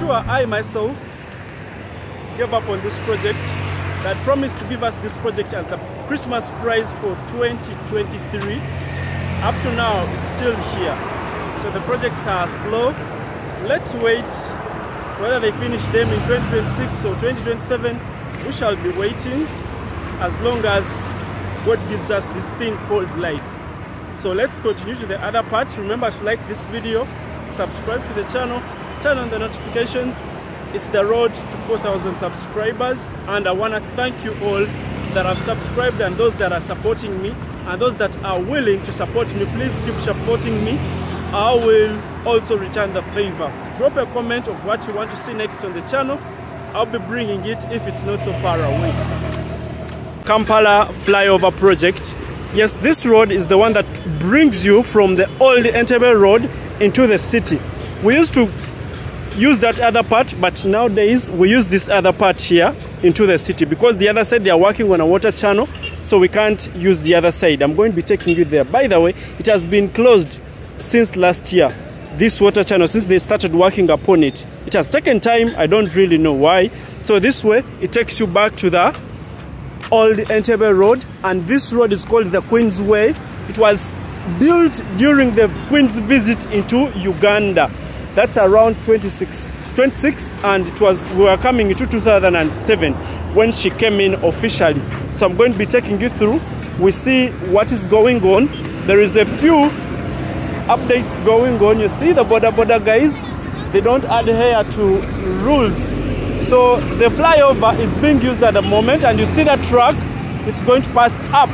I myself gave up on this project that promised to give us this project as the Christmas prize for 2023. Up to now, it's still here. So the projects are slow. Let's wait whether they finish them in 2026 or 2027. We shall be waiting as long as God gives us this thing called life. So let's continue to the other part. Remember to like this video, subscribe to the channel, turn on the notifications. It's the road to 4,000 subscribers and I want to thank you all that have subscribed and those that are supporting me and those that are willing to support me. Please keep supporting me. I will also return the favor. Drop a comment of what you want to see next on the channel. I'll be bringing it if it's not so far away. Kampala flyover project. Yes, this road is the one that brings you from the old Entebbe road into the city. We used to use that other part, but nowadays we use this other part here into the city because the other side they are working on a water channel, so we can't use the other side. I'm going to be taking you there. By the way, it has been closed since last year. This water channel, since they started working upon it, it has taken time. I don't really know why. So this way, it takes you back to the old Entebbe Road, and this road is called the Queen's Way. It was built during the Queen's visit into Uganda. That's around 26, 26 and it was we were coming into 2007 when she came in officially. So I'm going to be taking you through. We see what is going on. There is a few updates going on. You see the boda boda guys, they don't adhere to rules. So the flyover is being used at the moment and you see that truck, it's going to pass up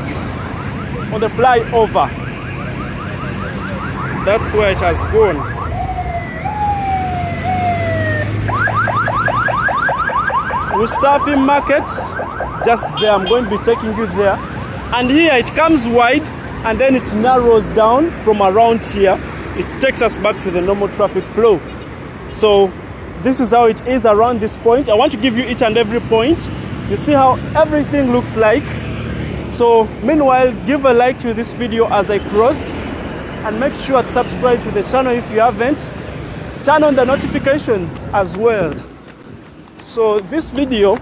on the flyover. That's where it has gone. Usafi Market, just there. I'm going to be taking you there. And here it comes wide and then it narrows down from around here. It takes us back to the normal traffic flow. So this is how it is around this point. I want to give you each and every point. You see how everything looks like. So meanwhile, give a like to this video as I cross and make sure to subscribe to the channel if you haven't. Turn on the notifications as well. So this video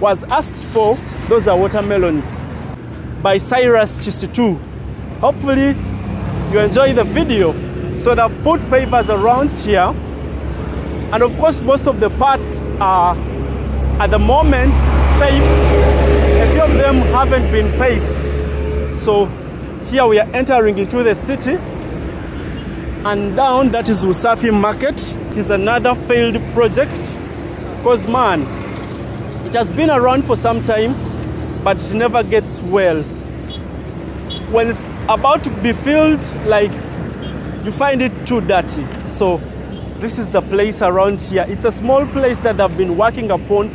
was asked for, those are watermelons, by Cyrus Chisitu. Hopefully you enjoy the video. So they've put pavers around here. And of course most of the parts are at the moment paved. A few of them haven't been paved. So here we are entering into the city. And down that is Usafi Market. It is another failed project because man it has been around for some time but it never gets well. When it's about to be filled like you find it too dirty. So this is the place around here. It's a small place that I've been working upon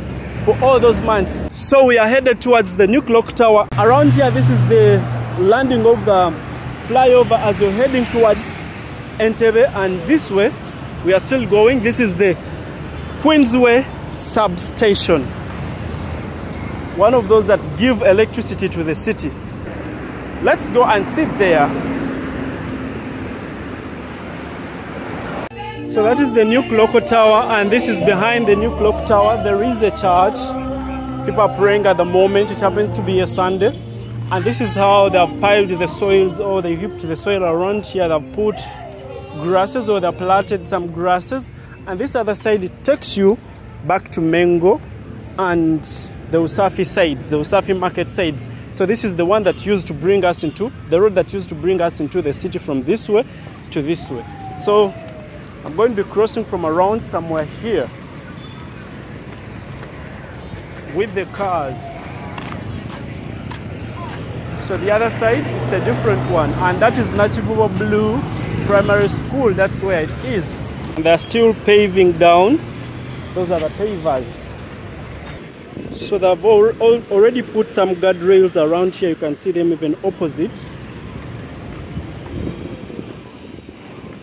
for all those months. So we are headed towards the new clock tower. Around here this is the landing of the flyover as you're heading towards Entebbe and this way we are still going. This is the Queensway substation. One of those that give electricity to the city. Let's go and sit there. So that is the new clock tower and this is behind the new clock tower. There is a church. People are praying at the moment. It happens to be a Sunday. And this is how they have piled the soils or they heaped the soil around here. They've put grasses or they've planted some grasses. And this other side, it takes you back to Mengo and the Usafi sides, the Usafi market sides. So this is the one that used to bring us into, the road that used to bring us into the city from this way to this way. So I'm going to be crossing from around somewhere here with the cars. So the other side, it's a different one. And that is Nakivubo Blue Primary School. That's where it is. And they're still paving down those are the pavers. So they've already put some guardrails around here. You can see them even opposite.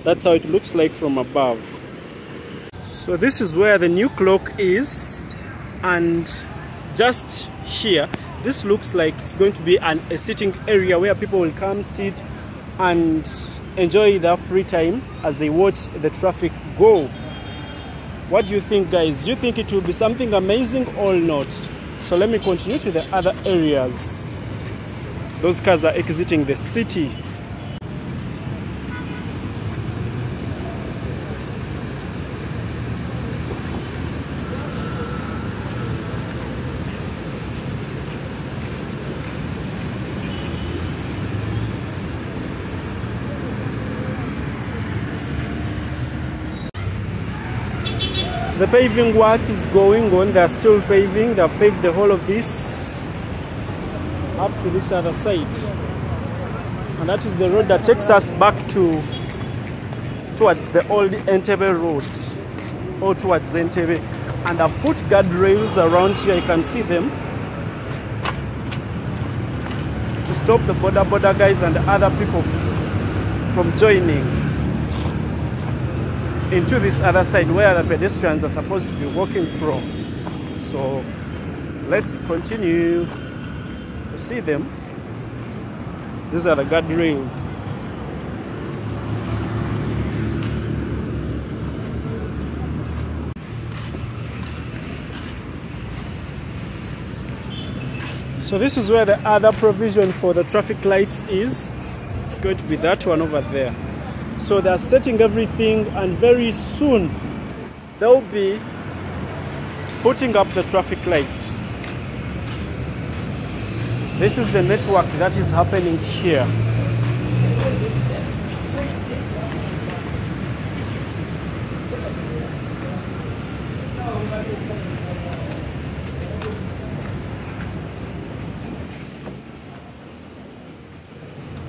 That's how it looks like from above. So this is where the new clock is. And just here, this looks like it's going to be an, a sitting area where people will come sit and enjoy their free time as they watch the traffic go What do you think, guys? Do you think it will be something amazing or not? So let me continue to the other areas. Those cars are exiting the city. The paving work is going on. They are still paving. They have paved the whole of this up to this other side. And that is the road that takes us back to towards the old Entebbe road or towards Entebbe. And I've put guardrails around here. You can see them to stop the boda boda guys and other people from joining into this other side where the pedestrians are supposed to be walking from. So let's continue to see them. These are the guardrails. So this is where the other provision for the traffic lights is. It's going to be that one over there. So they're setting everything and very soon they'll be putting up the traffic lights. This is the network that is happening here.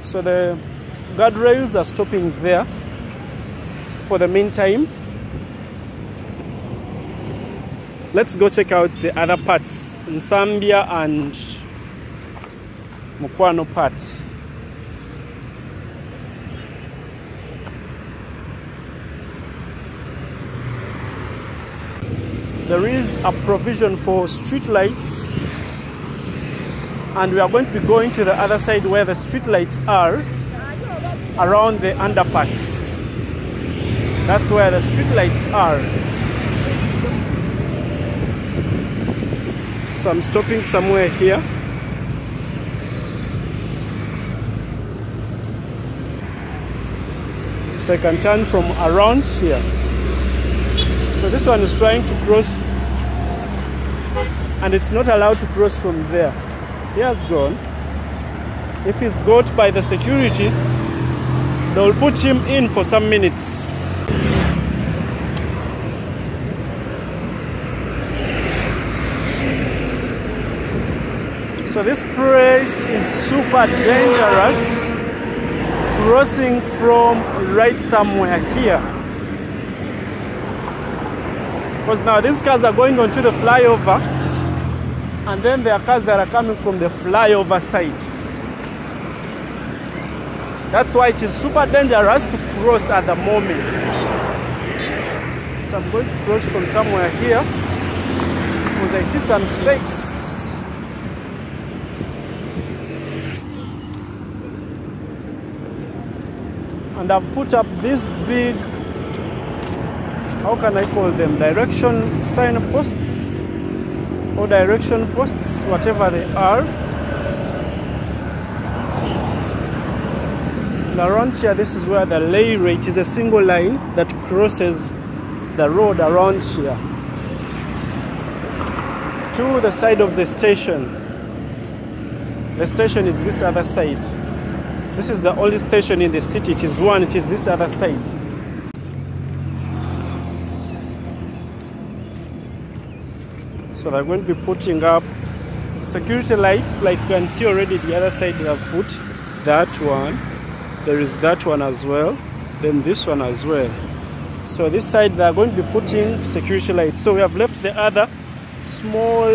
So the guardrails are stopping there for the meantime. Let's go check out the other parts, Nsambya and Mukwano part. There is a provision for street lights and we are going to be going to the other side where the street lights are around the underpass. That's where the street lights are. So I'm stopping somewhere here. So I can turn from around here. So this one is trying to cross and it's not allowed to cross from there. He has gone. If he's got by the security, they will put him in for some minutes. So this place is super dangerous crossing from right somewhere here. Because now these cars are going onto the flyover and then there are cars that are coming from the flyover side. That's why it is super dangerous to cross at the moment. So I'm going to cross from somewhere here because I see some space. And I've put up these big, how can I call them, direction signposts or direction posts, whatever they are. Around here this is where the lay rate is a single line that crosses the road around here to the side of the station. The station is this other side. This is the only station in the city. It is one it is this other side. So they're going to be putting up security lights like you can see already the other side they have put that one there is that one as well then this one as well. So this side they are going to be putting security lights. So we have left the other small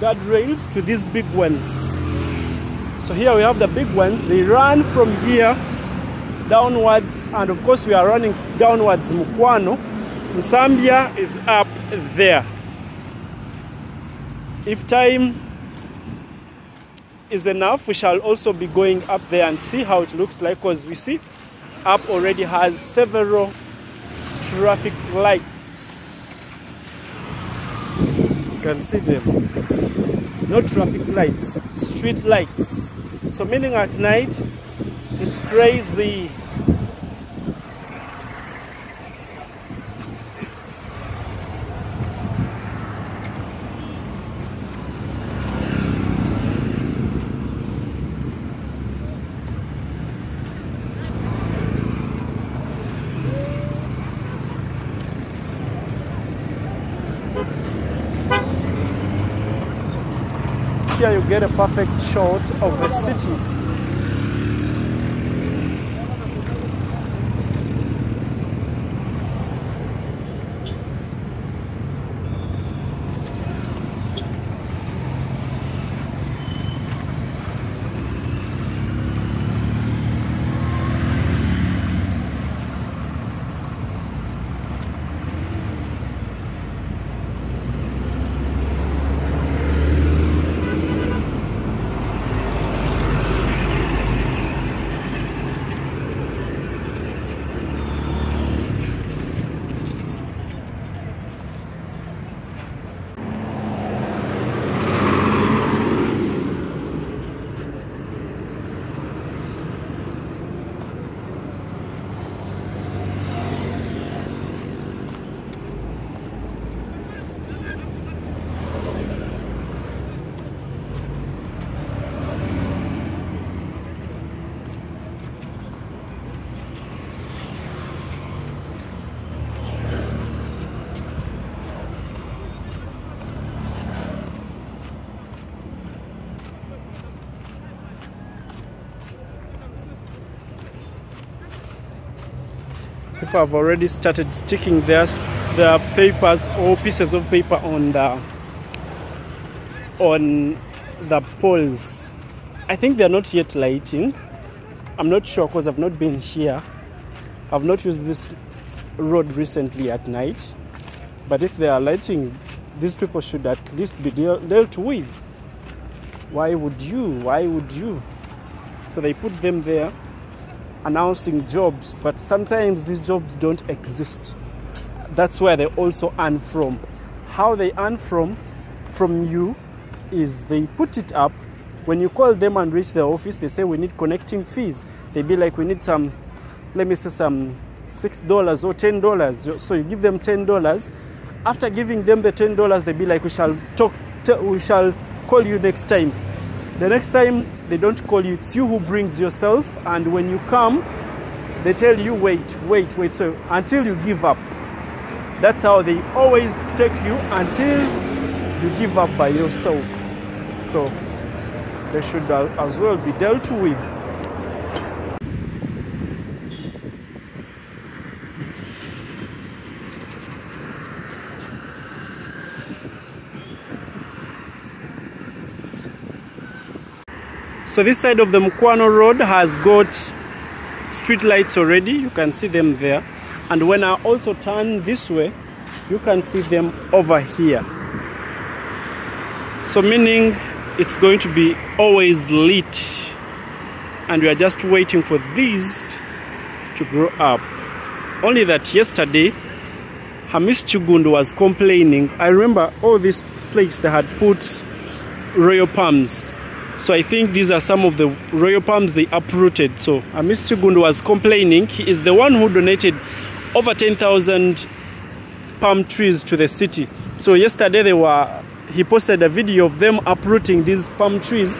guardrails to these big ones. So here we have the big ones. They run from here downwards and of course we are running downwards. Mukwano Nsambya is up there. If time is enough. We shall also be going up there and see how it looks like because we see up already has several traffic lights. You can see them. No traffic lights, street lights. So meaning at night, it's crazy. Here you get a perfect shot of the city. People have already started sticking their their papers or pieces of paper on the on the poles. I think they're not yet lighting. I'm not sure because I've not been here. I've not used this road recently at night. But if they are lighting, these people should at least be deal, dealt with. Why would you? Why would you? So they put them there announcing jobs, but sometimes these jobs don't exist. That's where they also earn from. How they earn from from you is they put it up. When you call them and reach the office, they say we need connecting fees. They be like we need some, let me say some six dollars or ten dollars. So you give them ten dollars. After giving them the ten dollars, they be like we shall talk. we shall call you next time. The next time they don't call you, it's you who brings yourself, and when you come, they tell you, wait, wait, wait, so until you give up. That's how they always take you until you give up by yourself. So they should as well be dealt with. So this side of the Mukwano Road has got street lights already. You can see them there. And when I also turn this way, you can see them over here. So meaning it's going to be always lit. And we are just waiting for these to grow up. Only that yesterday, Hamis Kiggundu was complaining. I remember all this place they had put royal palms so I think these are some of the royal palms they uprooted. So uh, Amis Kiggundu was complaining. He is the one who donated over 10,000 palm trees to the city. So yesterday they were, he posted a video of them uprooting these palm trees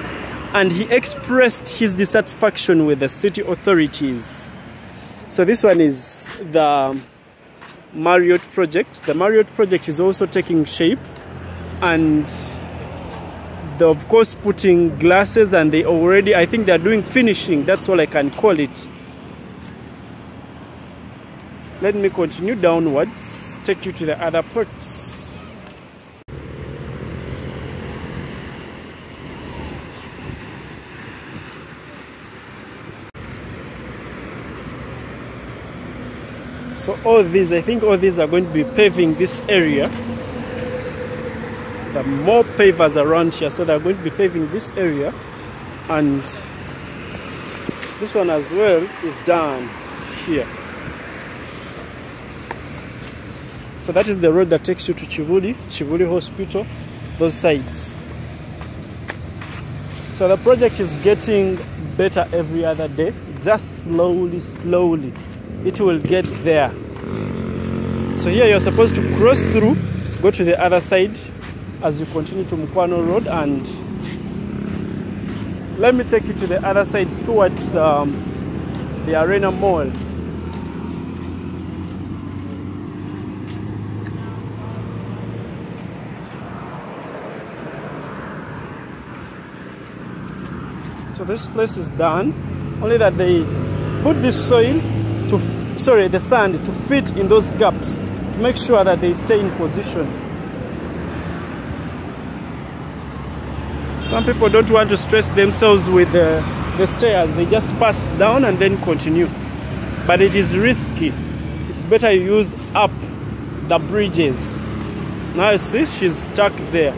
and he expressed his dissatisfaction with the city authorities. So this one is the Marriott project. The Marriott project is also taking shape and they're of course putting glasses and they already i think they're doing finishing. That's all i can call it. Let me continue downwards. Take you to the other parts so all these i think all these are going to be paving this area more pavers around here so they're going to be paving this area and this one as well is done here so that is the road that takes you to Kibuli, Kibuli Hospital those sides. So the project is getting better every other day. Just slowly, slowly, it will get there. So here you're supposed to cross through, go to the other side as you continue to Mukwano Road and let me take you to the other side towards the, um, the Arena Mall. So this place is done, only that they put this soil to, sorry, the sand to fit in those gaps to make sure that they stay in position. Some people don't want to stress themselves with the, the stairs. They just pass down and then continue. But it is risky. It's better you use up the bridges. Now you see she's stuck there.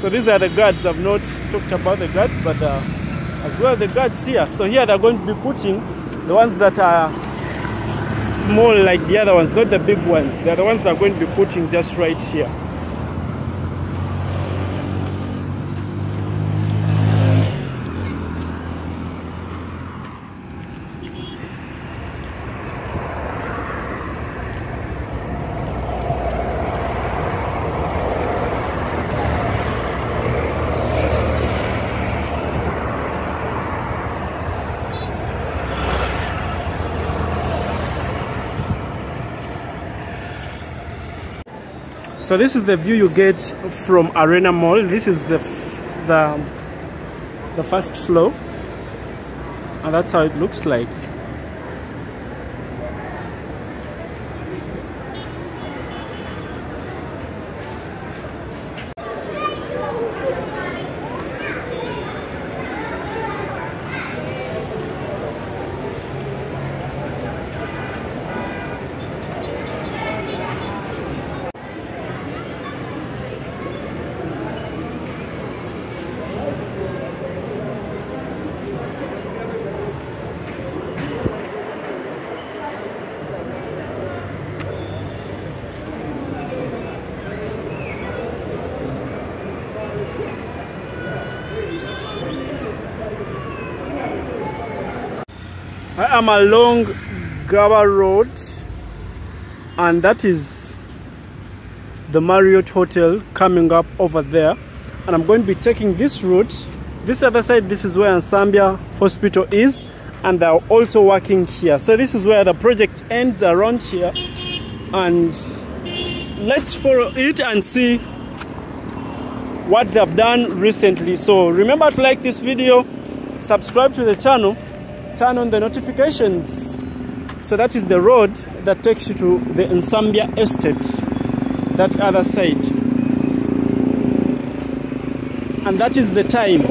So these are the guards. I've not talked about the guards, but uh, as well the guards here. So here they're going to be putting the ones that are small like the other ones, not the big ones. They're the ones that are going to be putting just right here. So this is the view you get from Arena Mall. This is the the the first floor, and that's how it looks like. Am along Gaba Road and that is the Marriott Hotel coming up over there. And I'm going to be taking this route. This other side this is where Nsambya Hospital is and they're also working here. So this is where the project ends around here. And let's follow it and see what they've done recently. So remember to like this video subscribe to the channel turn on the notifications. So that is the road that takes you to the Nsambya estate, that other side. And that is the time.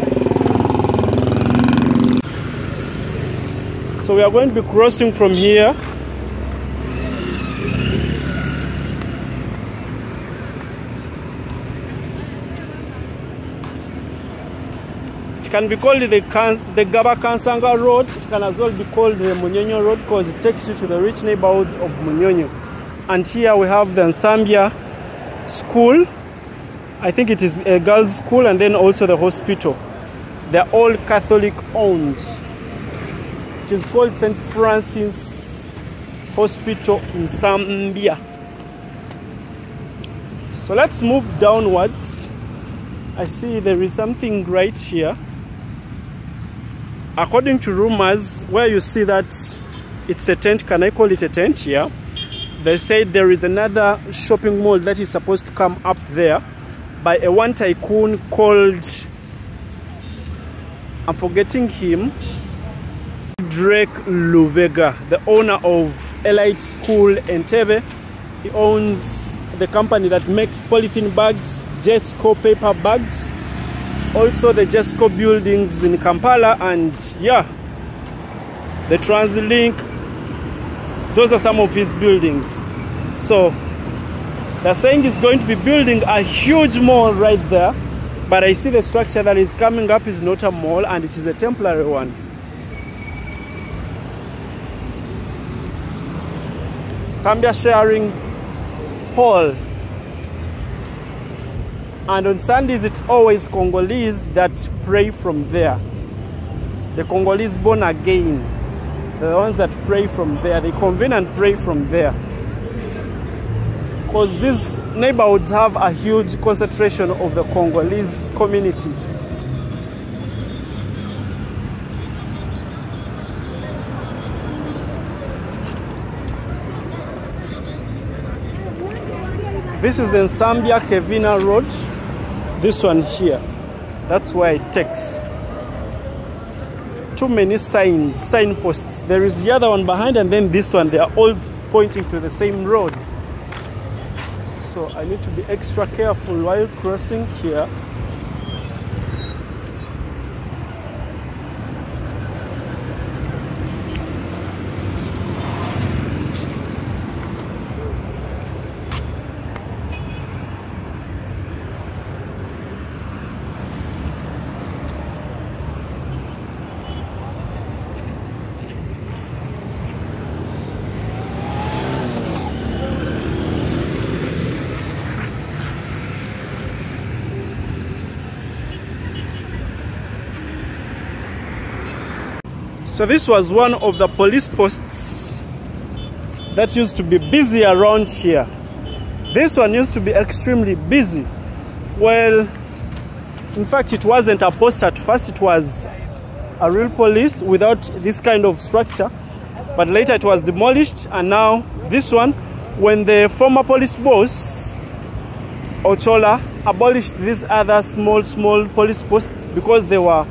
So we are going to be crossing from here can be called the, the Gaba Kansanga Road. It can as well be called the Munyonyo Road because it takes you to the rich neighborhoods of Munyonyo. And here we have the Nsambya School. I think it is a girls' school and then also the hospital. They're all Catholic owned. It is called St. Francis Hospital Nsambya. So let's move downwards. I see there is something right here according to rumors, where you see that it's a tent, can I call it a tent here? They say there is another shopping mall that is supposed to come up there by a one tycoon called, I'm forgetting him, Drake Lubega, the owner of Elite School Entebbe. He owns the company that makes polythene bags, Jesco paper bags, also the Jesco buildings in Kampala and yeah the TransLink. Those are some of his buildings. So they're saying he's going to be building a huge mall right there but I see the structure that is coming up is not a mall and it is a temporary one. Nsambya sharing hall And on Sundays, it's always Congolese that pray from there. The Congolese born again, the ones that pray from there, they convene and pray from there. Because these neighborhoods have a huge concentration of the Congolese community. This is the Nsambya Kevina Road. This one here. That's where it takes. Too many signs, signposts. There is the other one behind and then this one. They are all pointing to the same road. So I need to be extra careful while crossing here. So this was one of the police posts that used to be busy around here. This one used to be extremely busy. Well, in fact, it wasn't a post at first, it was a real police without this kind of structure. But later it was demolished, and now this one, when the former police boss, Ochola, abolished these other small, small police posts because they were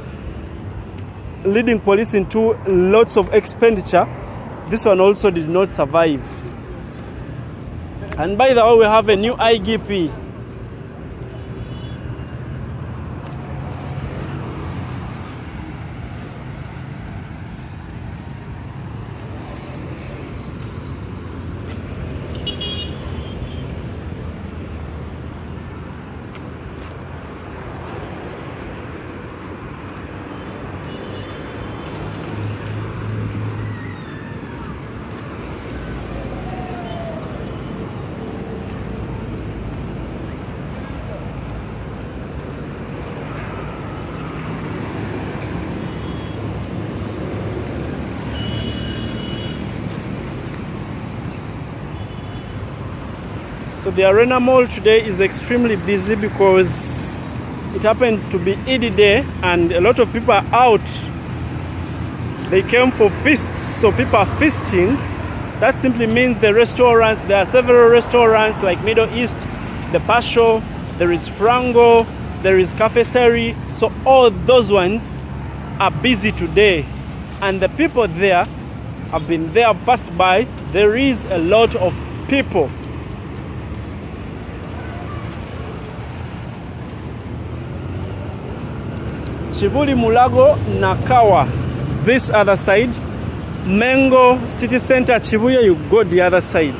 leading police into lots of expenditure, this one also did not survive. And by the way, we have a new IGP. So the Arena Mall today is extremely busy because it happens to be Eid day and a lot of people are out. They came for feasts, so people are feasting. That simply means the restaurants, there are several restaurants like Middle East, the Pasho, there is Frango, there is Cafe Seri. So all those ones are busy today. And the people there have been there, passed by. There is a lot of people. Chivuli Mulago Nakawa, this other side. Mengo City Center Chibuya, you go the other side.